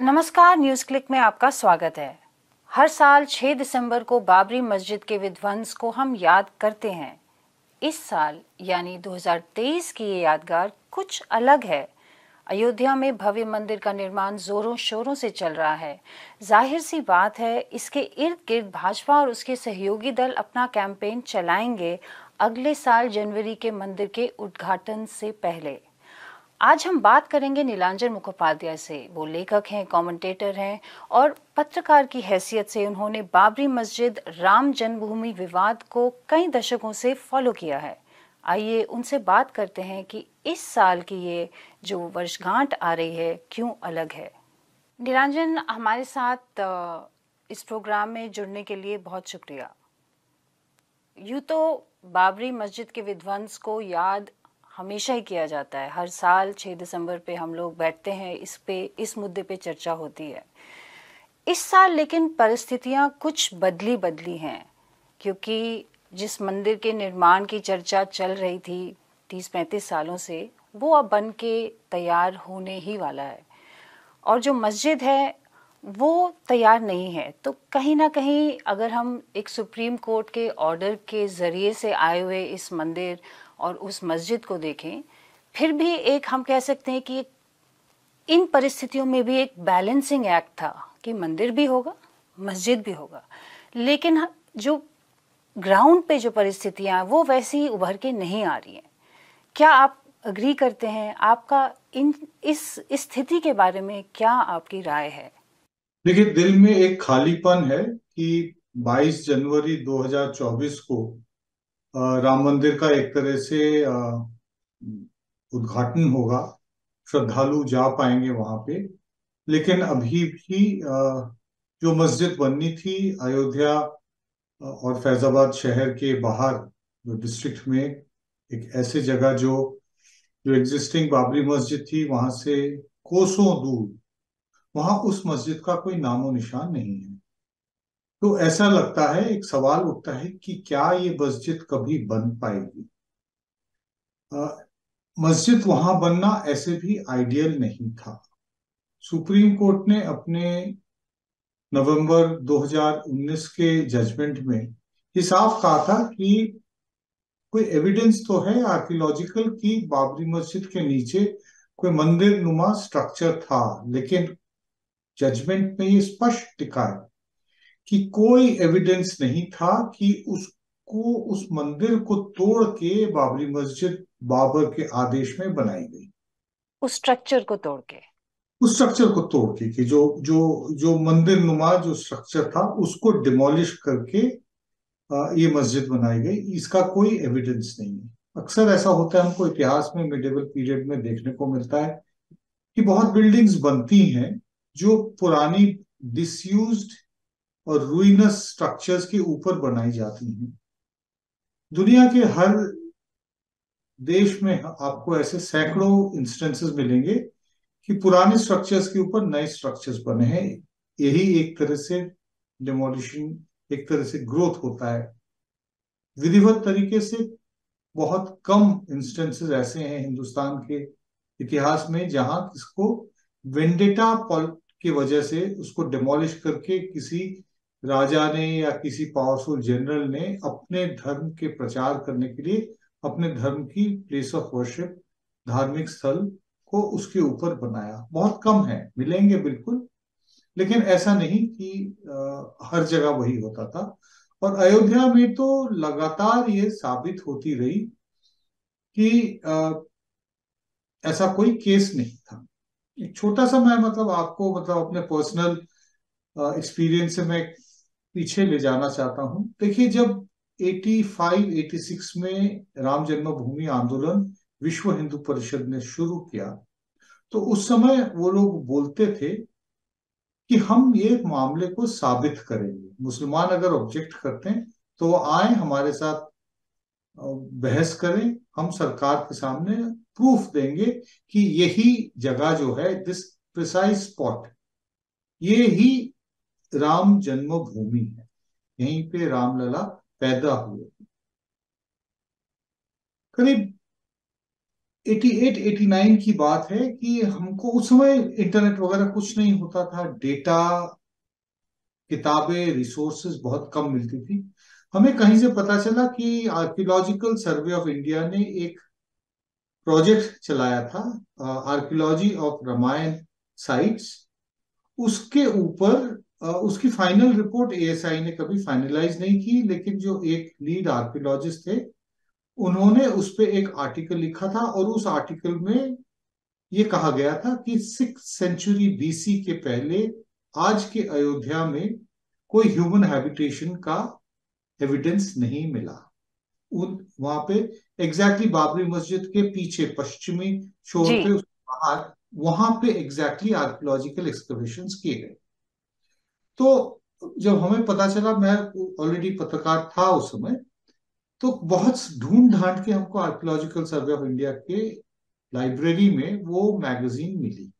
नमस्कार news click में आपका स्वागत है। हर साल 6 दिसंबर को बाबरी मस्जिद के विध्वंस को हम याद करते हैं। इस साल, यानी 2023 की ये यादगार कुछ अलग है। अयोध्या में भव्य मंदिर का निर्माण जोरों शोरों से चल रहा है। ज़ाहिर सी बात है, इसके इर्द गिर्द भाजपा और उसके सहयोगी दल अपना कैंपेन चलाएँगे अगले साल जनवरी के मंदिर के उद्घाटन से पहले। आज हम बात करेंगे नीलांजन मुखोपाध्याय से। वो लेखक हैं कमेंटेटर हैं और पत्रकार की हैसियत से उन्होंने बाबरी मस्जिद राम जन्मभूमि विवाद को कई दशकों से फॉलो किया है। आइए उनसे बात करते हैं कि इस साल की ये जो वर्षगांठ आ रही है, क्यों अलग है? नीलांजन, हमारे साथ इस प्रोग्राम में जुड़ने के लिए बहुत शुक्रिया। यूँ तो बाबरी मस्जिद के विध्वंस को याद हमेशा ही किया जाता है। हर साल 6 दिसंबर पे हम लोग बैठते हैं, इस पे, इस मुद्दे पे चर्चा होती है। इस साल लेकिन परिस्थितियाँ कुछ बदली बदली हैं, क्योंकि जिस मंदिर के निर्माण की चर्चा चल रही थी तीस पैंतीस सालों से, वो अब बन के तैयार होने ही वाला है। और जो मस्जिद है, वो तैयार नहीं है। तो कहीं ना कहीं अगर हम एक सुप्रीम कोर्ट के ऑर्डर के ज़रिए से आए हुए इस मंदिर और उस मस्जिद को देखें, फिर भी एक हम कह सकते हैं कि इन परिस्थितियों में भी एक बैलेंसिंग एक्ट था कि मंदिर भी होगा, मस्जिद भी होगा। लेकिन जो ग्राउंड पे जो परिस्थितियाँ वो वैसी उभर के नहीं आ रही हैं। क्या आप अग्री करते हैं? आपका इन, इस स्थिति के बारे में क्या आपकी राय है? देखिए, दिल में एक खालीपन है कि 22 जनवरी 2024 को राम मंदिर का एक तरह से उद्घाटन होगा। श्रद्धालु जा पाएँगे वहाँ पे। लेकिन अभी भी जो मस्जिद बननी थी अयोध्या और फैजाबाद शहर के बाहर डिस्ट्रिक्ट में, एक ऐसे जगह जो जो एग्जिस्टिंग बाबरी मस्जिद थी, वहाँ से कोसों दूर, वहाँ उस मस्जिद का कोई नामो निशान नहीं है। तो ऐसा लगता है, एक सवाल उठता है कि क्या ये मस्जिद कभी बन पाएगी? मस्जिद वहाँ बनना ऐसे भी आइडियल नहीं था। सुप्रीम कोर्ट ने अपने नवंबर 2019 के जजमेंट में ये साफ़ कहा था कि कोई एविडेंस तो है आर्कियोलॉजिकल कि बाबरी मस्जिद के नीचे कोई मंदिर नुमा स्ट्रक्चर था, लेकिन जजमेंट में ये स्पष्ट दिखा है। कि कोई एविडेंस नहीं था कि उसको उस मंदिर को तोड़ के बाबरी मस्जिद बाबर के आदेश में बनाई गई। उस स्ट्रक्चर को तोड़ के। उस स्ट्रक्चर को तोड़ के कि जो जो जो मंदिर नुमा जो स्ट्रक्चर था उसको डिमोलिश करके ये मस्जिद बनाई गई। इसका कोई एविडेंस नहीं है। अक्सर ऐसा होता है हमको इतिहास में मिडेबल पीरियड में देखने को मिलता है कि बहुत बिल्डिंग्स बनती हैं जो पुरानी डिसयूज्ड और रूइनस स्ट्रक्चर्स के ऊपर बनाई जाती हैं। दुनिया के हर देश में आपको ऐसे सैकड़ों इंस्टेंसेस मिलेंगे कि पुराने स्ट्रक्चर्स के ऊपर नए स्ट्रक्चर्स बने हैं। यही एक तरह से डिमोलिशन एक तरह से ग्रोथ होता है। विधिवत तरीके से बहुत कम इंस्टेंसेस ऐसे हैं हिंदुस्तान के इतिहास में जहाँ किसको वेंडेटा पॉल की वजह से उसको डिमोलिश करके किसी राजा ने या किसी पावरफुल जनरल ने अपने धर्म के प्रचार करने के लिए अपने धर्म की प्लेस ऑफ़ वर्शिप धार्मिक स्थल को उसके ऊपर बनाया। बहुत कम है मिलेंगे बिल्कुल। लेकिन ऐसा नहीं कि आ, हर जगह वही होता था। और अयोध्या में तो लगातार ये साबित होती रही कि आ, ऐसा कोई केस नहीं था। एक छोटा सा मैं मतलब आपको मतलब अपने पर्सनल एक्सपीरियंस से मैं पीछे ले जाना चाहता हूँ। देखिए, जब 85 86 में राम जन्मभूमि आंदोलन विश्व हिंदू परिषद ने शुरू किया तो उस समय वो लोग बोलते थे कि हम ये मामले को साबित करेंगे। मुसलमान अगर ऑब्जेक्ट करते हैं तो वो आए, हमारे साथ बहस करें, हम सरकार के सामने प्रूफ देंगे कि यही जगह जो है दिस प्रिसाइज स्पॉट ये ही राम जन्मभूमि है। यहीं पे रामलला पैदा हुए। करीब 88 89 की बात है कि हमको उस समय इंटरनेट वगैरह कुछ नहीं होता था। डेटा, किताबें रिसोर्सेज बहुत कम मिलती थी। हमें कहीं से पता चला कि आर्कियोलॉजिकल सर्वे ऑफ़ इंडिया ने एक प्रोजेक्ट चलाया था आर्कियोलॉजी ऑफ़ रामायण साइट्स उसके ऊपर उसकी फाइनल रिपोर्ट एएसआई ने कभी फाइनलाइज नहीं की लेकिन जो एक लीड आर्कियोलॉजिस्ट थे उन्होंने उस पर एक आर्टिकल लिखा था और उस आर्टिकल में ये कहा गया था कि सिक्स सेंचुरी बीसी के पहले आज के अयोध्या में कोई ह्यूमन हैबिटेशन का एविडेंस नहीं मिला। उन वहाँ पे एग्जैक्टली बाबरी मस्जिद के पीछे पश्चिमी शोर पे बाहर वहाँ पे एग्जैक्टली आर्कियोलॉजिकल एक्सकवेशन किए गए। तो जब हमें पता चला, मैं ऑलरेडी पत्रकार था उस समय तो बहुत ढूंढ ढांड के हमको आर्कियोलॉजिकल सर्वे ऑफ़ इंडिया के लाइब्रेरी में वो मैगजीन मिली।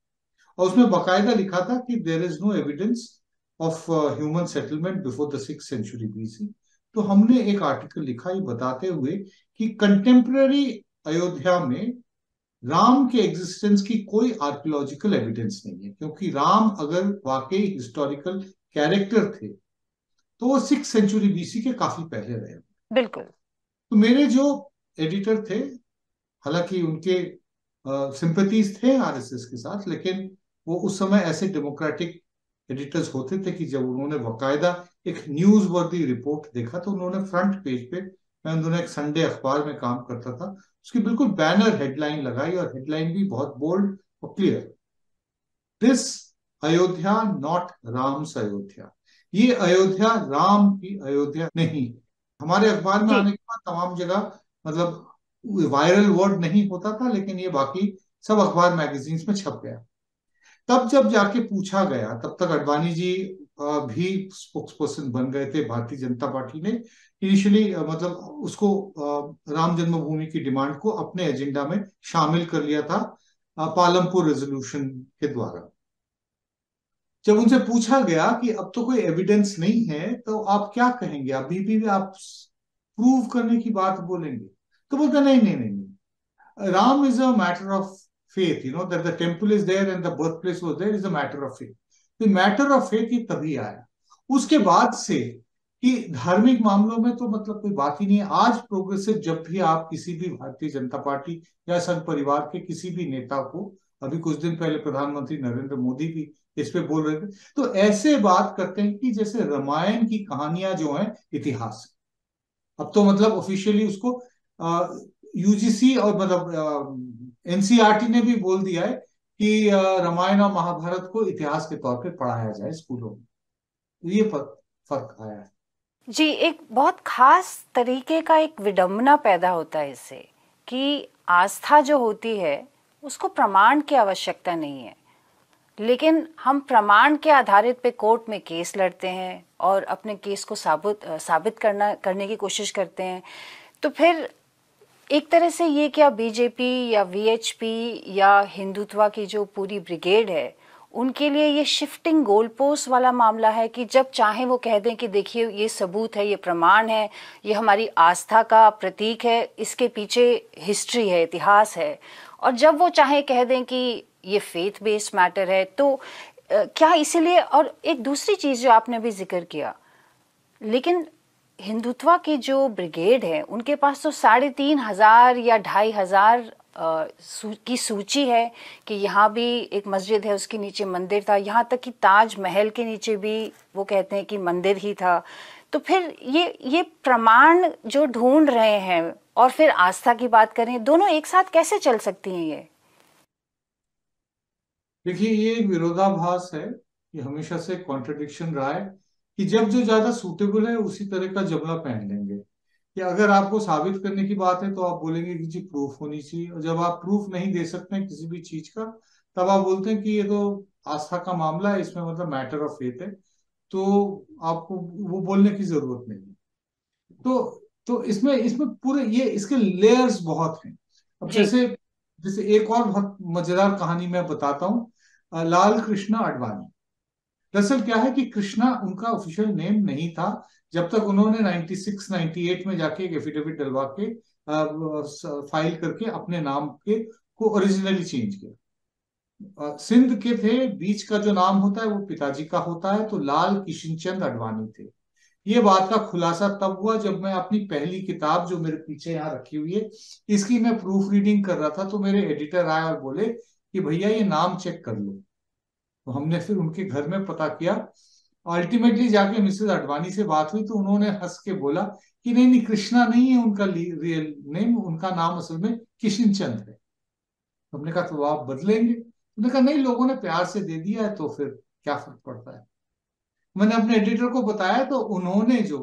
और उसमें बाकायदा लिखा था कि there is no evidence of human settlement before the six century BC तो हमने एक आर्टिकल लिखा ये बताते हुए कि कंटेम्प्रेरी अयोध्या में राम के एग्जिस्टेंस की कोई आर्कियोलॉजिकल एविडेंस नहीं है, क्योंकि राम अगर वाकई हिस्टोरिकल कैरेक्टर थे तो वो सिक्स सेंचुरी बीसी के काफ़ी पहले रहे बिल्कुल। तो मेरे जो एडिटर थे हालाँकि उनके सिंपतीज थे आरएसएस के साथ लेकिन वो उस समय ऐसे डेमोक्रेटिक एडिटर्स होते थे कि जब उन्होंने बाकायदा एक न्यूज़ वर्दी रिपोर्ट देखा तो उन्होंने फ्रंट पेज पे मैं उन्होंने एक संडे अखबार में काम करता था उसकी बिल्कुल बैनर हेडलाइन लगाई और हेडलाइन भी बहुत बोल्ड और clear this Ayodhya not Ram's Ayodhya ये अयोध्या राम की अयोध्या नहीं हमारे अखबार में आने के बाद तमाम जगह मतलब वायरल वर्ड नहीं होता था लेकिन ये बाकी सब अखबार मैगजीन्स में छप गया। तब जब जाके पूछा गया तब तक अडवाणी जी भी स्पोक्स पर्सन बन गए थे भारतीय जनता पार्टी ने। इनिशियली मतलब उसको राम जन्मभूमि की डिमांड को अपने एजेंडा में शामिल कर लिया था पालमपुर रेजोल्यूशन के द्वारा। जब उनसे पूछा गया कि अब तो कोई एविडेंस नहीं है तो आप क्या कहेंगे अभी भी आप प्रूव करने की बात बोलेंगे तो बोलते नहीं नहीं नहीं, नहीं। Ram is a matter of faith, you know, that the temple is there and the birthplace was there is a matter of faith. तो मैटर ऑफ़ फेथ ही तभी आया उसके बाद से कि धार्मिक मामलों में तो मतलब कोई बात ही नहीं है आज प्रोग्रेसिव जब भी आप किसी भी भारतीय जनता पार्टी या संघ परिवार के किसी भी नेता को अभी कुछ दिन पहले प्रधानमंत्री नरेंद्र मोदी भी इस पे बोल रहे थे। तो ऐसे बात करते हैं कि जैसे रामायण की कहानियाँ जो हैं, इतिहास। अब तो मतलब ऑफिशियली उसको यूजीसी और मतलब एनसीआरटी ने भी बोल दिया है कि रामायण और महाभारत को इतिहास के तौर पे पढ़ाया जाए स्कूलों में। तो ये फ़र्क आया है। जी, एक बहुत खास तरीके का एक विडंबना पैदा होता है इससे कि आस्था जो होती है, उसको प्रमाण की आवश्यकता नहीं है। लेकिन हम प्रमाण के आधारित पे कोर्ट में केस लड़ते हैं और अपने केस को साबित साबित करना, करने की कोशिश करते हैं। तो फिर एक तरह से ये क्या बीजेपी या वीएचपी या हिंदुत्व की जो पूरी ब्रिगेड है, उनके लिए ये शिफ्टिंग गोल पोस्ट वाला मामला है कि जब चाहे वो कह दें कि देखिए ये सबूत है, ये प्रमाण है, ये हमारी आस्था का प्रतीक है, इसके पीछे हिस्ट्री है, इतिहास है। और जब वो चाहे कह दें कि ये फेथ बेस्ड मैटर है तो क्या इसीलिए, और एक दूसरी चीज़ जो आपने भी ज़िक्र किया, लेकिन हिंदुत्व की जो ब्रिगेड है, उनके पास तो साढ़े तीन हज़ार या ढाई हज़ार की सूची है कि यहाँ भी एक मस्जिद है, उसके नीचे मंदिर था, यहाँ तक कि ताज महल के नीचे भी वो कहते हैं कि मंदिर ही था। तो फिर ये ये प्रमाण जो ढूंढ रहे हैं, और फिर आस्था की बात करें, दोनों एक साथ कैसे चल सकती हैं ये? देखिए ये एक विरोधाभास है ये हमेशा से कॉन्ट्रडिक्शन रहा है कि जब जो ज़्यादा सूटेबल है उसी तरह का जमला पहन लेंगे। कि अगर आपको साबित करने की बात है तो आप बोलेंगे कि जी प्रूफ होनी चाहिए। और जब आप प्रूफ नहीं दे सकते हैं किसी भी चीज़ का तब आप बोलते हैं कि ये तो आस्था का मामला है इसमें मतलब मैटर ऑफ़ फेथ है। तो आपको वो बोलने की ज़रूरत नहीं है। तो तो इसमें इसमें पूरे ये इसके लेयर्स बहुत हैं। अब जैसे जैसे एक और बहुत मज़ेदार कहानी मैं बताता हूँ। लाल कृष्णा अडवाणी दरअसल क्या है कि कृष्णा उनका ऑफिशियल नेम नहीं था, जब तक उन्होंने 96 98 में जाके एक एफिडेविट डलवा के फ़ाइल करके अपने नाम के को ओरिजिनली चेंज किया। सिंध के थे, बीच का जो नाम होता है वो पिताजी का होता है तो लाल किशन चंद अडवाणी थे। ये बात का खुलासा तब हुआ जब मैं अपनी पहली किताब जो मेरे पीछे यहाँ रखी हुई है, इसकी मैं प्रूफ रीडिंग कर रहा था तो मेरे एडिटर आए और बोले कि भैया ये नाम चेक कर लो। तो हमने फिर उनके घर में पता किया। अल्टीमेटली जाके मिसेस अडवाणी से बात हुई तो उन्होंने हंस के बोला कि नहीं नहीं, कृष्णा नहीं है उनका रियल नेम उनका नाम असल में किशन चंद है। हमने कहा तो आप बदलेंगे? उन्होंने कहा, नहीं, लोगों ने प्यार से दे दिया है तो फिर क्या फ़र्क पड़ता है? मैंने अपने एडिटर को बताया तो उन्होंने जो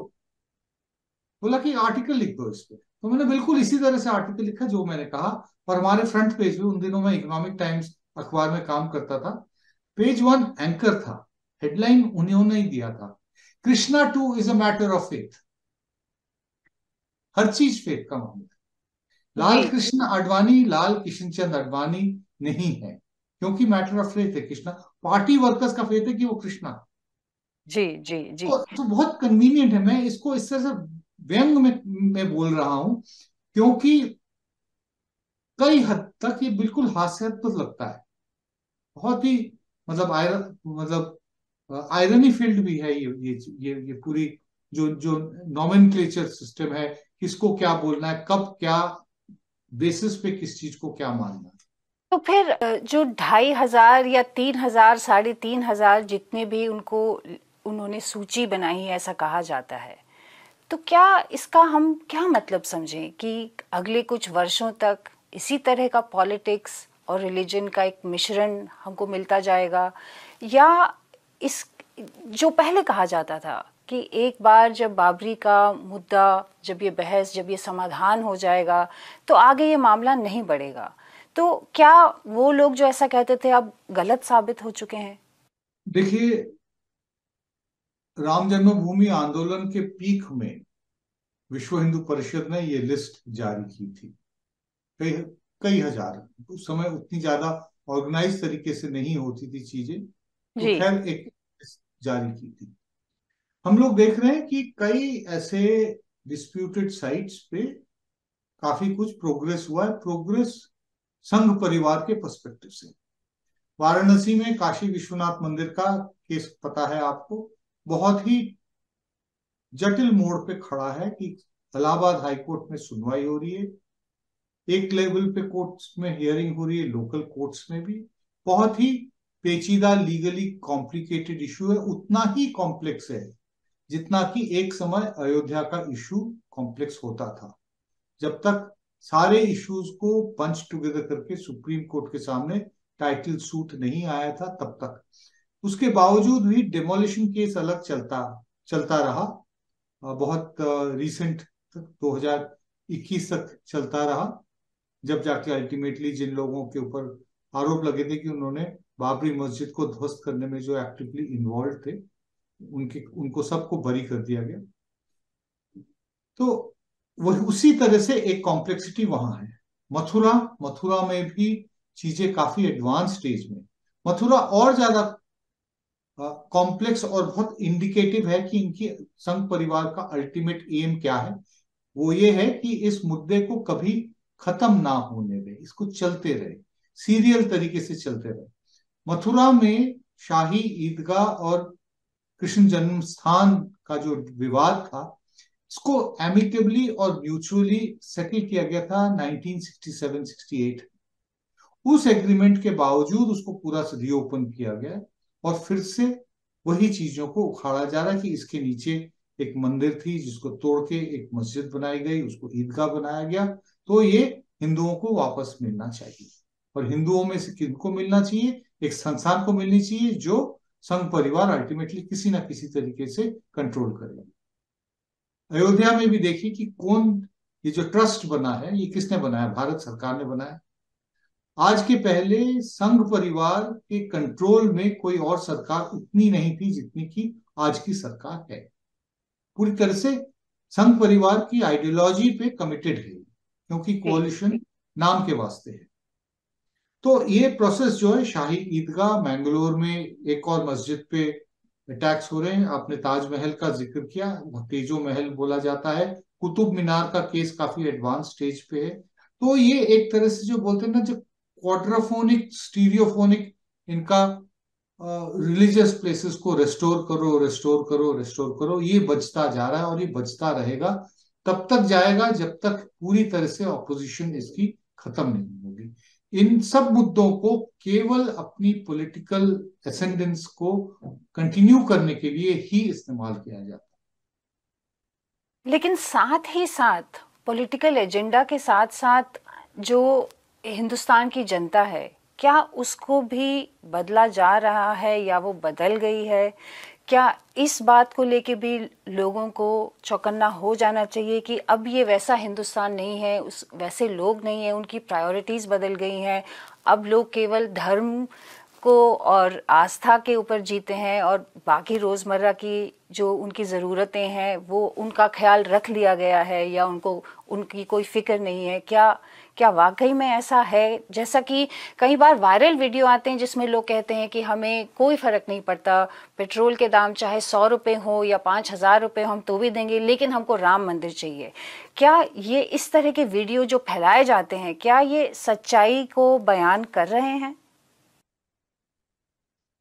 बोला कि आर्टिकल लिख दो इस पर तो मैंने बिल्कुल इसी तरह से आर्टिकल लिखा, जो मैंने कहा और हमारे फ्रंट पेज पे उन दिनों में इकोनॉमिक टाइम्स अखबार में काम करता था। पेज वन एंकर था। हेडलाइन उन्होंने ही दिया था। Krishna too is a matter of faith हर चीज़ फेथ का मामला लाल कृष्ण अडवाणी लाल किशन चंद अडवाणी नहीं है। क्योंकि मैटर ऑफ़ फेथ है कृष्णा। पार्टी वर्कर्स का फेथ है कि वो कृष्णा जी जी जी। तो, तो बहुत कन्वीनियंट है। मैं इसको इस तरह से व्यंग में मैं बोल रहा हूँ क्योंकि कई हद तक ये बिल्कुल हास्यास्पद लगता है। बहुत ही मतलब आयरन मतलब आयरनी फ़ील्ड भी है ये ये ये, ये पूरी जो जो नॉमेनक्लेचर सिस्टम है किसको क्या बोलना है कब क्या बेसिस पे किस चीज़ को क्या मानना है। तो फिर जो ढाई हज़ार या तीन हज़ार साढ़े तीन हज़ार जितने भी उनको उन्होंने सूची बनाई है ऐसा कहा जाता है तो क्या इसका हम क्या मतलब समझें कि अगले कुछ वर्षों तक इसी तरह का पॉलिटिक्स और रिलीजन का एक मिश्रण हमको मिलता जाएगा। या इस, जो पहले कहा जाता था कि एक बार जब बाबरी का मुद्दा, जब ये बहस, जब ये समाधान हो जाएगा तो आगे ये मामला नहीं बढ़ेगा। तो क्या वो लोग जो ऐसा कहते थे, अब गलत साबित हो चुके हैं? देखिए, राम जन्मभूमि आंदोलन के पीक में विश्व हिंदू परिषद ने ये लिस्ट जारी की थी। कई कई हज़ार। उस समय उतनी ज़्यादा ऑर्गेनाइज तरीके से नहीं होती थी चीज़ें। तो खैर एक जारी की थी। हम लोग देख रहे हैं कि कई ऐसे डिस्प्यूटेड साइट्स पे काफ़ी कुछ प्रोग्रेस हुआ है। प्रोग्रेस संघ परिवार के पर्सपेक्टिव से। वाराणसी में काशी विश्वनाथ मंदिर का केस पता है आपको। बहुत ही जटिल मोड़ पे खड़ा है कि इलाहाबाद हाईकोर्ट में सुनवाई हो रही है। एक लेवल पे कोर्ट्स में हियरिंग हो रही है लोकल कोर्ट्स में भी, बहुत ही पेचीदा लीगली कॉम्प्लिकेटेड इशू है, उतना ही कॉम्प्लेक्स है, जितना कि एक समय अयोध्या का इशू कॉम्प्लेक्स होता था। जब तक सारे इश्यूज़ को पंच टुगेदर करके सुप्रीम कोर्ट के सामने टाइटल सूट नहीं आया था, तब तक। उसके बावजूद भी डेमोलिशन केस अलग चलता चलता रहा। बहुत रिसेंट तक 2021 तक चलता रहा। जब जाके अल्टीमेटली जिन लोगों के ऊपर आरोप लगे थे कि उन्होंने बाबरी मस्जिद को ध्वस्त करने में जो एक्टिवली इन्वॉल्व थे, उनके, उनको सबको बरी कर दिया गया। तो वह उसी तरह से एक कॉम्प्लेक्सिटी वहाँ है। मथुरा मथुरा में भी चीज़ें काफ़ी एडवांस स्टेज में। मथुरा और ज़्यादा कॉम्प्लेक्स और बहुत इंडिकेटिव है कि इनकी संघ परिवार का अल्टीमेट एम क्या है। वो ये है कि इस मुद्दे को कभी खत्म ना होने दे, इसको चलते रहे, सीरियल तरीके से चलते रहे। मथुरा में शाही ईदगाह और कृष्ण जन्म स्थान का जो विवाद था, इसको एमिकेबली और म्यूचुअली सेटल किया गया था 1967-68 उस एग्रीमेंट के बावजूद उसको पूरा रीओपन किया गया और फिर से वही चीज़ों को उखाड़ा जा रहा कि इसके नीचे एक मंदिर थी जिसको तोड़ के एक मस्जिद बनाई गई, उसको ईदगाह बनाया गया। तो ये हिंदुओं को वापस मिलना चाहिए। और हिंदुओं में से किनको मिलना चाहिए? एक संस्थान को मिलनी चाहिए जो संघ परिवार अल्टीमेटली किसी ना किसी तरीके से कंट्रोल करेगा अयोध्या में भी देखिए कि कौन, ये जो ट्रस्ट बना है, ये किसने बनाया? भारत सरकार ने बनाया। आज के पहले संघ परिवार के कंट्रोल में कोई और सरकार उतनी नहीं थी जितनी की आज की सरकार है। पूरी तरह से संघ परिवार की आइडियोलॉजी पे कमिटेड है। क्योंकि कोalition नाम के वास्ते है। तो ये प्रोसेस जो है शाही ईदगाह मैंगलोर में एक और मस्जिद पे अटैक्स हो रहे हैं। आपने ताजमहल का ज़िक्र किया तेजो महल बोला जाता है। कुतुब मीनार का केस काफ़ी एडवांस स्टेज पे है। तो ये एक तरह से जो बोलते हैं ना जो क्वाड्राफोनिक स्टीरियोफोनिक इनका रिलीजियस प्लेसेस को रेस्टोर करो रेस्टोर करो रेस्टोर करो ये बचता जा रहा है और ये बचता रहेगा। तब तक जाएगा जब तक पूरी तरह से ऑपोजिशन इसकी खत्म नहीं होगी। इन सब मुद्दों को केवल अपनी पॉलिटिकल एसेंडेंस को कंटिन्यू करने के लिए ही इस्तेमाल किया जाता लेकिन साथ ही साथ पॉलिटिकल एजेंडा के साथ साथ जो हिंदुस्तान की जनता है, क्या उसको भी बदला जा रहा है या वो बदल गई है? क्या इस बात को लेके भी लोगों को चौकन्ना हो जाना चाहिए कि अब ये वैसा हिंदुस्तान नहीं है, उस वैसे लोग नहीं है, उनकी प्रायोरिटीज बदल गई हैं। अब लोग केवल धर्म को और आस्था के ऊपर जीते हैं और बाकी रोज़मर्रा की जो उनकी ज़रूरतें हैं, वो उनका ख्याल रख लिया गया है या उनको, उनकी कोई फ़िक्र नहीं है। क्या क्या वाकई में ऐसा है? जैसा कि कई बार वायरल वीडियो आते हैं जिसमें लोग कहते हैं कि हमें कोई फ़र्क नहीं पड़ता, पेट्रोल के दाम चाहे सौ रुपये हो या पाँच हज़ार रुपए हम तो भी देंगे, लेकिन हमको राम मंदिर चाहिए। क्या ये इस तरह के वीडियो जो फैलाए जाते हैं, क्या ये सच्चाई को बयान कर रहे हैं?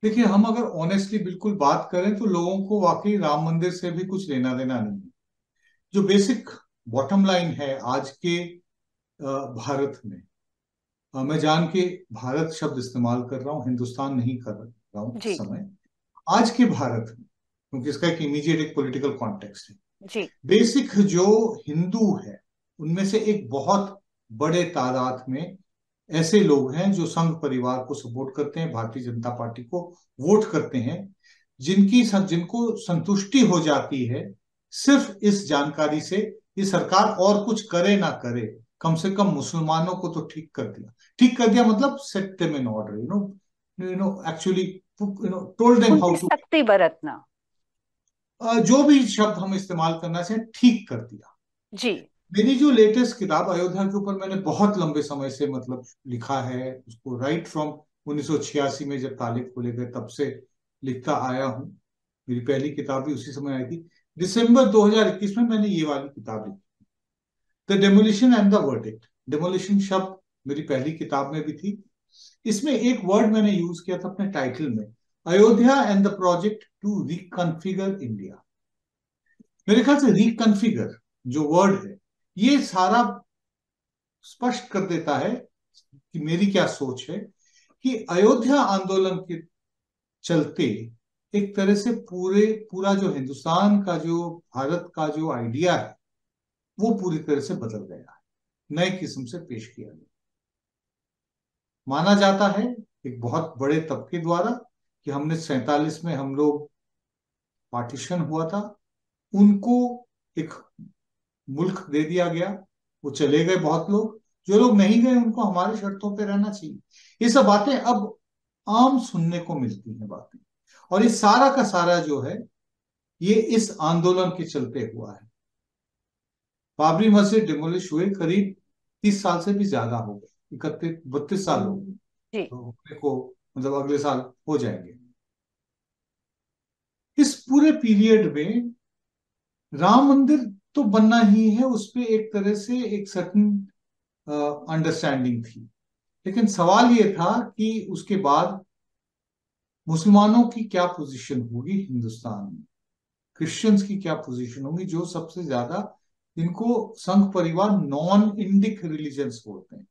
देखिए हम अगर ऑनेस्टली बिल्कुल बात करें तो लोगों को वाकई राम मंदिर से भी कुछ लेना देना नहीं है। जो बेसिक बॉटम लाइन है आज के भारत में मैं जान के भारत शब्द इस्तेमाल कर रहा हूँ हिंदुस्तान नहीं कर रहा हूँ इस समय। आज के भारत में क्योंकि इसका एक इमीडिएट एक पॉलिटिकल कॉन्टेक्स्ट है। जी। बेसिक जो हिंदू है उनमें से एक बहुत बड़े तादाद में ऐसे लोग हैं जो संघ परिवार को सपोर्ट करते हैं भारतीय जनता पार्टी को वोट करते हैं जिनकी जिनको संतुष्टि हो जाती है सिर्फ़ इस जानकारी से कि सरकार और कुछ करे ना करे कम से कम मुसलमानों को तो ठीक कर दिया। ठीक कर दिया मतलब set them in order you know you know actually you know told them how to शक्ति बरतना। जो भी शब्द हम इस्तेमाल करना चाहें ठीक कर दिया। जी। मेरी जो लेटेस्ट किताब अयोध्या के ऊपर मैंने बहुत लंबे समय से मतलब लिखा है, उसको राइट फ्रॉम 1986 में जब तालिब खोले गए तब से लिखता आया हूँ। मेरी पहली किताब भी उसी समय आई थी। दिसंबर 2021 में मैंने ये वाली किताब लिखी। The demolition and the verdict demolition शब्द मेरी पहली किताब में भी थी। इसमें एक वर्ड मैंने यूज़ किया था अपने टाइटल में। Ayodhya and the project to reconfigure India मेरे ख्याल से रिकनफिगर जो वर्ड है ये सारा स्पष्ट कर देता है कि मेरी क्या सोच है कि अयोध्या आंदोलन के चलते एक तरह से पूरे, पूरा जो हिंदुस्तान का जो, भारत का जो आइडिया है, वो पूरी तरह से बदल गया है। नए किस्म से पेश किया गया। माना जाता है एक बहुत बड़े तबके द्वारा कि हमने सैतालीस में हम लोग पार्टीशन हुआ था, उनको एक मुल्क दे दिया गया वो चले गए बहुत लोग। जो लोग नहीं गए उनको हमारे शर्तों पे रहना चाहिए। ये सब बातें अब आम सुनने को मिलती हैं बातें। और ये सारा का सारा जो है ये इस आंदोलन के चलते हुआ है। बाबरी मस्जिद डिमोलिश हुए करीब तीस साल से भी ज़्यादा हो गए। इकतीस बत्तीस साल हो गए। तो को मतलब अगले साल हो जाएँगे। इस पूरे पीरियड में राम मंदिर तो बनना ही है उस पर एक तरह से एक सर्टन अंडरस्टैंडिंग थी। लेकिन सवाल ये था कि उसके बाद मुसलमानों की क्या पोजीशन होगी हिंदुस्तान में? क्रिश्चियंस की क्या पोजीशन होगी जो सबसे ज़्यादा इनको संघ परिवार नॉन इंडिक रिलीजन बोलते हैं।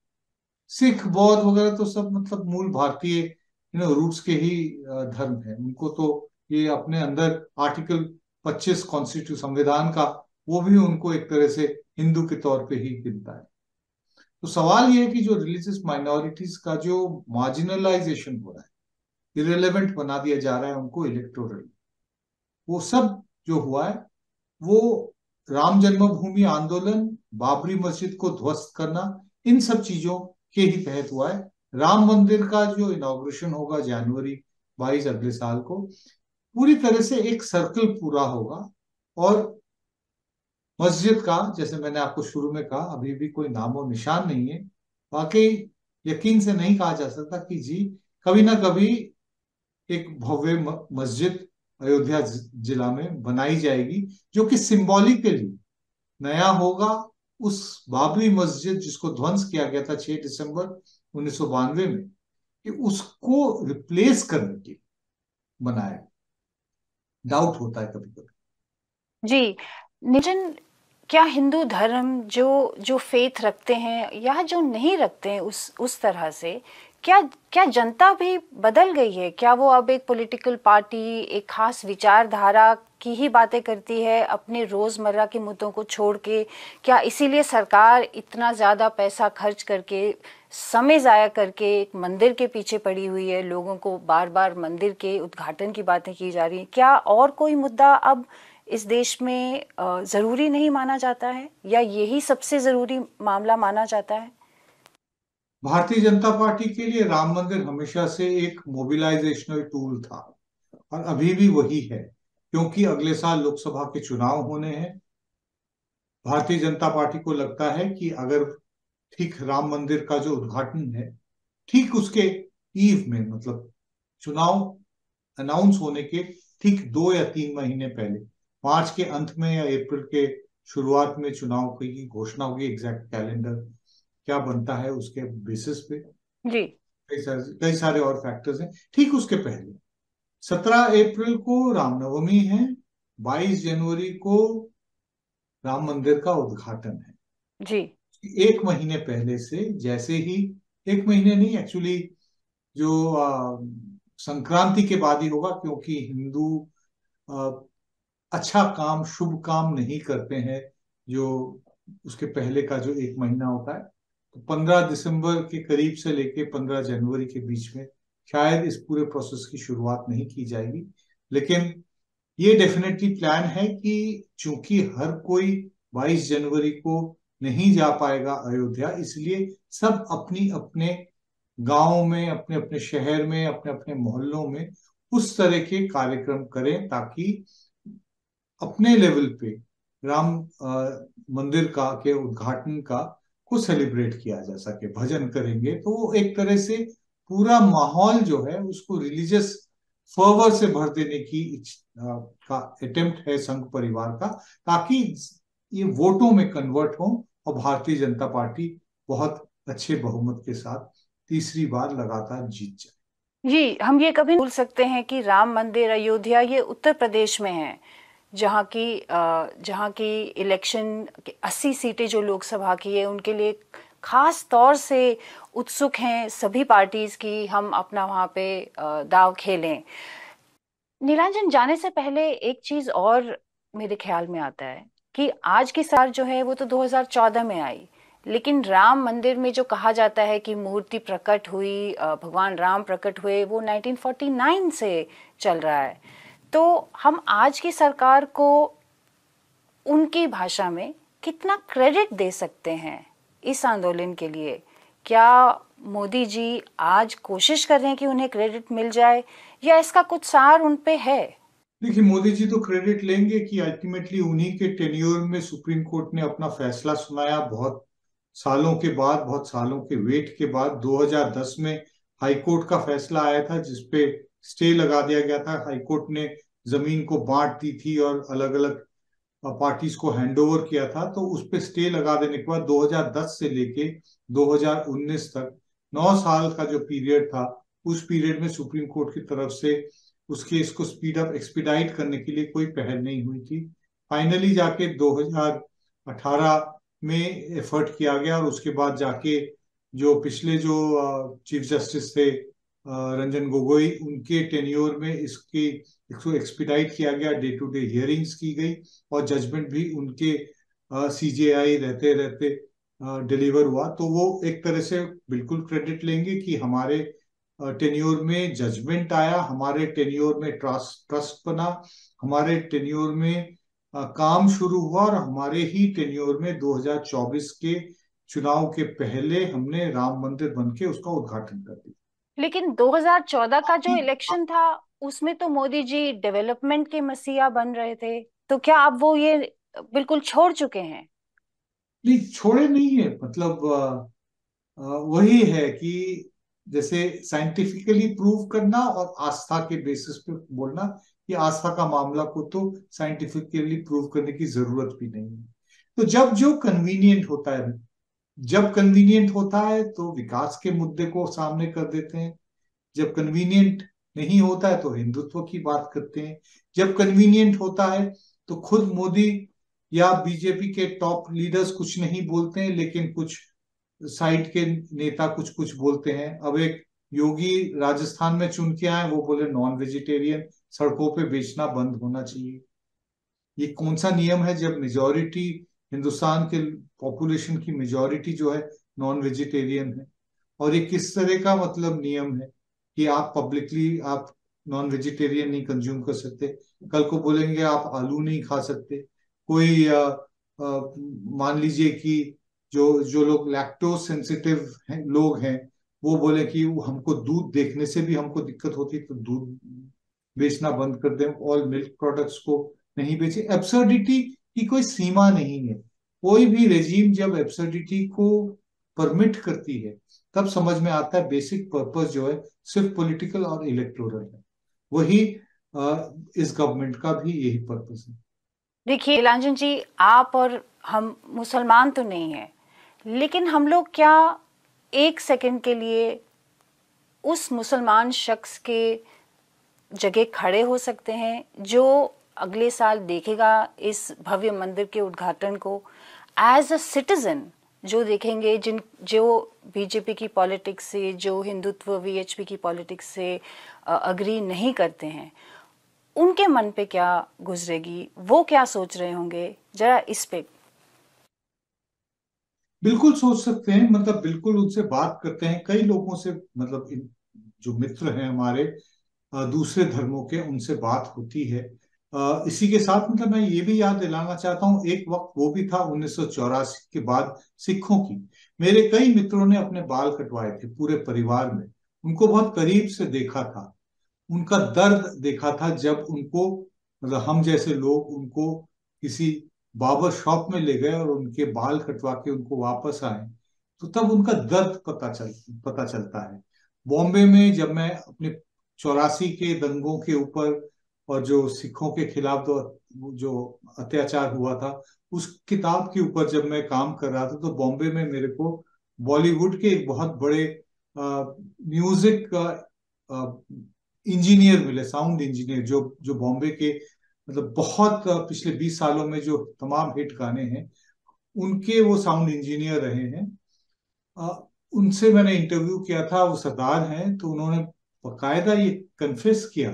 सिख, बौद्ध वगैरह तो सब मतलब मूल भारतीय यू नो रूट्स के ही धर्म है। उनको तो ये अपने अंदर आर्टिकल 25 कॉन्स्टिट्यूट संविधान का वो भी उनको एक तरह से हिंदू के तौर पे ही गिनता है। तो सवाल ये है कि जो रिलीजियस माइनॉरिटीज का जो मार्जिनलाइजेशन हो रहा है इरेलीवेंट बना दिया जा रहा है उनको इलेक्टोरल वो सब जो हुआ है, वो राम जन्मभूमि आंदोलन, बाबरी मस्जिद को ध्वस्त करना, इन सब चीज़ों के ही तहत हुआ है। राम मंदिर का जो इनोग्रेशन होगा जनवरी बाईस अगले साल को, पूरी तरह से एक सर्कल पूरा होगा और मस्जिद का, जैसे मैंने आपको शुरू में कहा, अभी भी कोई नाम और निशान नहीं है। वाकई यकीन से नहीं कहा जा सकता कि जी, कभी ना कभी एक भव्य मस्जिद अयोध्या जिला में बनाई जाएगी, जो कि सिंबॉलिकली नया होगा। उस बाबरी मस्जिद जिसको ध्वंस किया गया था 6 दिसंबर उन्नीस सौ बानवे में, कि उसको रिप्लेस करने के बनाया। डाउट होता है कभी कभी जी निजन क्या हिंदू धर्म जो जो फेथ रखते हैं या जो नहीं रखते हैं उस उस तरह से, क्या क्या जनता भी बदल गई है? क्या वो अब एक पॉलिटिकल पार्टी एक खास विचारधारा की ही बातें करती है, अपने रोज़मर्रा के मुद्दों को छोड़ के? क्या इसीलिए सरकार इतना ज़्यादा पैसा खर्च करके, समय जाया करके एक मंदिर के पीछे पड़ी हुई है? लोगों को बार बार मंदिर के उद्घाटन की बातें की जा रही है। क्या और कोई मुद्दा अब इस देश में ज़रूरी नहीं माना जाता है या यही सबसे ज़रूरी मामला माना जाता है? भारतीय जनता पार्टी के लिए राम मंदिर हमेशा से एक मोबिलाइजेशनल टूल था और अभी भी वही है, क्योंकि अगले साल लोकसभा के चुनाव होने हैं। भारतीय जनता पार्टी को लगता है कि अगर ठीक राम मंदिर का जो उद्घाटन है, ठीक उसके ईव में मतलब चुनाव अनाउंस होने के ठीक दो या तीन महीने पहले मार्च के अंत में या अप्रैल के शुरुआत में चुनाव की घोषणा होगी एग्जैक्ट कैलेंडर क्या बनता है उसके बेसिस पे? जी। कई सारे कई सारे और फैक्टर्स हैं। ठीक उसके पहले सत्रह अप्रैल को रामनवमी है बाईस जनवरी को राम मंदिर का उद्घाटन है। जी। एक महीने पहले से जैसे ही एक महीने नहीं एक्चुअली जो संक्रांति के बाद ही होगा क्योंकि हिंदू अच्छा काम, शुभ काम नहीं करते हैं जो उसके पहले का जो एक महीना होता है तो पंद्रह दिसंबर के करीब से लेके पंद्रह जनवरी के बीच में शायद इस पूरे प्रोसेस की शुरुआत नहीं की जाएगी। लेकिन ये डेफिनेटली प्लान है कि चूँकि हर कोई 22 जनवरी को नहीं जा पाएगा अयोध्या, इसलिए सब अपनी अपने गाँव में, अपने अपने शहर में, अपने अपने मोहल्लों में उस तरह के कार्यक्रम करें ताकि अपने लेवल पे राम मंदिर का, के उद्घाटन का को सेलिब्रेट किया जा सके, भजन करेंगे तो वो एक तरह से पूरा माहौल जो है, उसको रिलीजियस फर्वर से भर देने की का अटेम्प्ट है संघ परिवार का, ताकि ये वोटों में कन्वर्ट हो और भारतीय जनता पार्टी बहुत अच्छे बहुमत के साथ तीसरी बार लगातार जीत जाए। जी, हम ये कभी भूल सकते हैं कि राम मंदिर, अयोध्या ये उत्तर प्रदेश में है। जहाँ की जहाँ की इलेक्शन अस्सी सीटें जो लोकसभा की है, उनके लिए खास तौर से उत्सुक हैं सभी पार्टीज़ की हम अपना वहाँ पे दाव खेलें। नीलांजन, जाने से पहले एक चीज़ और मेरे ख्याल में आता है कि आज की साल जो है वो तो 2014 में आई, लेकिन राम मंदिर में जो कहा जाता है कि मूर्ति प्रकट हुई भगवान राम प्रकट हुए, वो 1949 से चल रहा है। तो हम आज की सरकार को उनकी भाषा में कितना क्रेडिट दे सकते हैं इस आंदोलन के लिए? क्या मोदी जी आज कोशिश कर रहे हैं कि उन्हें क्रेडिट मिल जाए या इसका कुछ सार उन पे है? देखिए, मोदी जी तो क्रेडिट लेंगे कि अल्टीमेटली उन्हीं के टेन्योर में सुप्रीम कोर्ट ने अपना फैसला सुनाया। बहुत सालों के बाद, बहुत सालों के वेट के बाद 2010 में हाई कोर्ट का फैसला आया था, जिसपे स्टे लगा दिया गया था। हाईकोर्ट ने ज़मीन को बांट दी थी और अलग अलग पार्टीज़ को हैंडओवर किया था। तो उस पर स्टे लगा देने के बाद 2010 से लेके 2019 तक नौ साल का जो पीरियड था, उस पीरियड में सुप्रीम कोर्ट की तरफ़ से उस केस को स्पीड अप एक्सपीडाइट करने के लिए कोई पहल नहीं हुई थी। फाइनली जाके 2018 में एफर्ट किया गया और उसके बाद जाके जो पिछले जो चीफ जस्टिस थे रंजन गोगोई, उनके टेन्योर में इसकी, इसको एक्सपीडाइट किया गया डे टू डे हियरिंग्स की गई और जजमेंट भी उनके सी जे आई रहते रहते डिलीवर हुआ। तो वो एक तरह से बिल्कुल क्रेडिट लेंगे कि हमारे टेन्योर में जजमेंट आया, हमारे टेन्योर में ट्रस्ट ट्रस्ट बना, हमारे टेन्योर में काम शुरू हुआ और हमारे ही टेन्योर में 2024 के चुनाव के पहले हमने राम मंदिर बन के उसका उद्घाटन कर दिया। लेकिन 2014 का जो इलेक्शन था, उसमें तो मोदी जी डेवलपमेंट के मसीहा बन रहे थे। तो क्या आप वो ये बिल्कुल छोड़ चुके हैं? नहीं, छोड़े नहीं है। मतलब वही है कि जैसे साइंटिफिकली प्रूव करना और आस्था के बेसिस पे बोलना कि आस्था का मामला को तो साइंटिफिकली प्रूव करने की ज़रूरत भी नहीं है। तो जब जो कन्वीनियंट होता है जब कन्वीनियंट होता है तो विकास के मुद्दे को सामने कर देते हैं। जब कन्वीनियंट नहीं होता है तो हिंदुत्व की बात करते हैं। जब कन्वीनियंट होता है तो खुद मोदी या बीजेपी के टॉप लीडर्स कुछ नहीं बोलते हैं, लेकिन कुछ साइड के नेता कुछ कुछ बोलते हैं। अब एक योगी राजस्थान में चुन के आए, वो बोले नॉन वेजिटेरियन सड़कों पे बेचना बंद होना चाहिए। ये कौन सा नियम है जब मेजोरिटी हिंदुस्तान के पॉपुलेशन की मेजोरिटी जो है नॉन वेजिटेरियन है। और ये किस तरह का मतलब नियम है कि आप पब्लिकली आप नॉन वेजिटेरियन नहीं कंज्यूम कर सकते? कल को बोलेंगे आप आलू नहीं खा सकते। कोई मान लीजिए कि जो जो लोग लैक्टोज सेंसिटिव हैं, लोग हैं, वो बोले कि हमको दूध देखने से भी हमको दिक्कत होती तो दूध बेचना बंद कर दें। ऑल मिल्क प्रोडक्ट्स को नहीं बेचे। एब्सर्डिटी की कोई सीमा नहीं है। कोई भी रेजीम जब एब्सर्डिटी को परमिट करती है, तब समझ में आता है बेसिक पर्पस जो है सिर्फ़ पॉलिटिकल और इलेक्टोरल है। वही इस गवर्नमेंट का भी यही पर्पस है। देखिए लांजन जी, आप और हम मुसलमान तो नहीं है, लेकिन हम लोग क्या एक सेकंड के लिए उस मुसलमान शख्स के जगह खड़े हो सकते हैं जो अगले साल देखेगा इस भव्य मंदिर के उद्घाटन को। एज अ सिटीजन जो देखेंगे जिन, जो बीजेपी की पॉलिटिक्स से, जो हिंदुत्व वीएचपी की पॉलिटिक्स से अग्री नहीं करते हैं, उनके मन पे क्या गुजरेगी? वो क्या सोच रहे होंगे? जरा इस पे। बिल्कुल सोच सकते हैं मतलब बिल्कुल उनसे बात करते हैं। कई लोगों से मतलब जो मित्र हैं हमारे दूसरे धर्मों के, उनसे बात होती है। इसी के साथ मतलब मैं ये भी याद दिलाना चाहता हूँ, एक वक्त वो भी था उन्नीस सौ चौरासी के बाद सिखों की। मेरे कई मित्रों ने अपने बाल कटवाए थे पूरे परिवार में। उनको बहुत करीब से देखा था। उनका दर्द देखा था जब उनको मतलब हम जैसे लोग उनको किसी बाबर शॉप में ले गए और उनके बाल कटवा के उनको वापस आए तो तब उनका दर्द पता चल, पता चलता है। बॉम्बे में जब मैं अपने चौरासी के दंगों के ऊपर और जो सिखों के खिलाफ जो अत्याचार हुआ था उस किताब के ऊपर जब मैं काम कर रहा था तो बॉम्बे में मेरे को बॉलीवुड के एक बहुत बड़े म्यूज़िक इंजीनियर मिले साउंड इंजीनियर जो जो बॉम्बे के मतलब बहुत पिछले बीस सालों में जो तमाम हिट गाने हैं उनके वो साउंड इंजीनियर रहे हैं। आ, उनसे मैंने इंटरव्यू किया था वो सरदार हैं तो उन्होंने बकायदा ये कन्फेस किया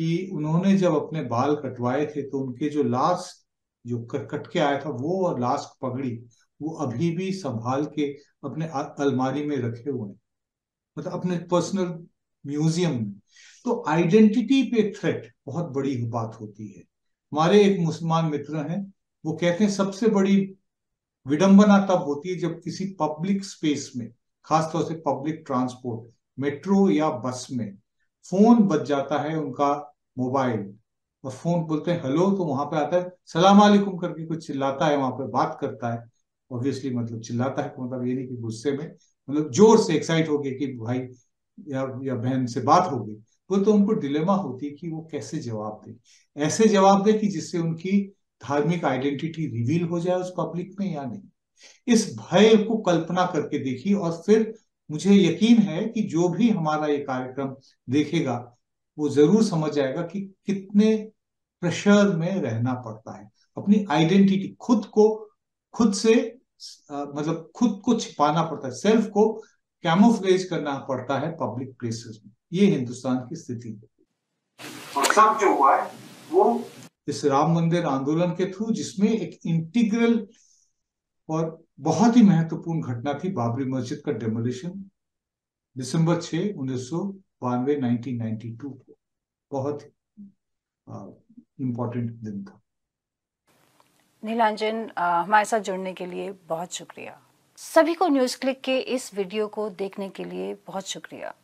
कि उन्होंने जब अपने बाल कटवाए थे तो उनके जो लास्ट जो कट के आया था, वो और लास्ट पगड़ी, वो अभी भी संभाल के अपने अलमारी में रखे हुए हैं। मतलब अपने पर्सनल म्यूज़ियम में। तो आइडेंटिटी पे थ्रेट बहुत बड़ी बात होती है। हमारे एक मुसलमान मित्र हैं, वो कहते हैं, सबसे बड़ी विडंबना तब होती है जब किसी पब्लिक स्पेस में, खासतौर से पब्लिक ट्रांसपोर्ट मेट्रो या बस में, फ़ोन बच जाता है उनका मोबाइल। और फ़ोन बोलते हैं, हेलो तो वहाँ पे आता है, सलाम वालेकुम करके कुछ चिल्लाता है, वहाँ पे बात करता है। ऑब्वियसली मतलब चिल्लाता है मतलब ये नहीं कि गुस्से में मतलब ज़ोर से एक्साइट हो गए कि भाई या या बहन से बात हो गई। वो तो उनको डिलेमा होती है कि वो कैसे जवाब दे। ऐसे जवाब दे कि जिससे उनकी धार्मिक आइडेंटिटी रिवील हो जाए उस पब्लिक में या नहीं। इस भय को कल्पना करके देखी और फिर मुझे यकीन है कि जो भी हमारा ये कार्यक्रम देखेगा वो ज़रूर समझ जाएगा कि कितने प्रेशर में रहना पड़ता है। अपनी आइडेंटिटी खुद को खुद से आ, मतलब खुद को छिपाना पड़ता है। सेल्फ को कैमोफ्लेज करना पड़ता है पब्लिक प्लेसेस में। ये हिंदुस्तान की स्थिति है। और सब जो हुआ है वो इस राम मंदिर आंदोलन के थ्रू जिसमें एक इंटीग्रल और बहुत ही महत्वपूर्ण घटना थी बाबरी मस्जिद का डेमोलिशन दिसंबर छह उन्नीस सौ बानवे नाइनटीन को। बहुत इम्पोर्टेंट दिन था। नीलांजन हमारे साथ जुड़ने के लिए बहुत शुक्रिया। सभी को न्यूज़ क्लिक के इस वीडियो को देखने के लिए बहुत शुक्रिया।